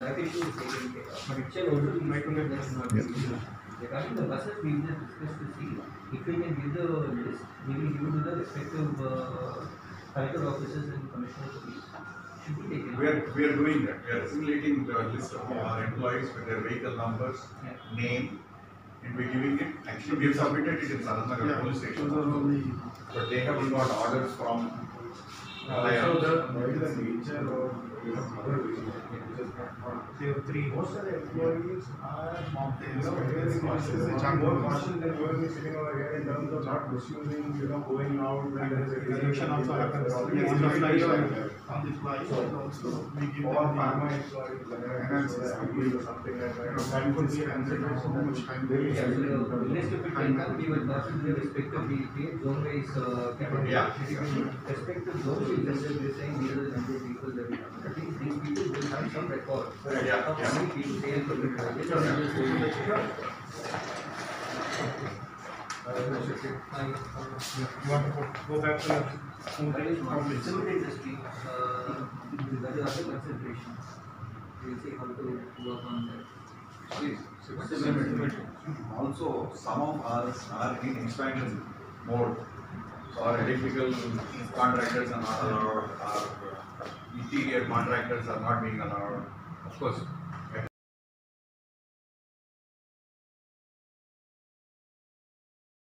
Regarding the buses, we will just discuss to see if we can give the list, we will give to the respective uh, collector officers and commissioner of police. Should be taken. We are, we are doing that, we are simulating the list of our employees with their vehicle numbers, Yeah. name, and we're giving it, actually, we have submitted it in Saratnagar police station. But they haven't got orders from. So the, you There three. most of the employees are, you cautious, are more cautious than and sitting over here in terms of not misusing, you know, going out when there is a. Consumption also happens. On the fly, on the fly, we give All pharma employees, something like that. Time could be so much time. So helpful. the list of the zone. Yeah. Respective zones, we saying are the go back to the. Cement industry, uh, that is other consideration. We'll see how to work on that. Please, Also, some of us are in expansion mode. Our electrical contractors are not allowed, our interior contractors are not being allowed. Of course,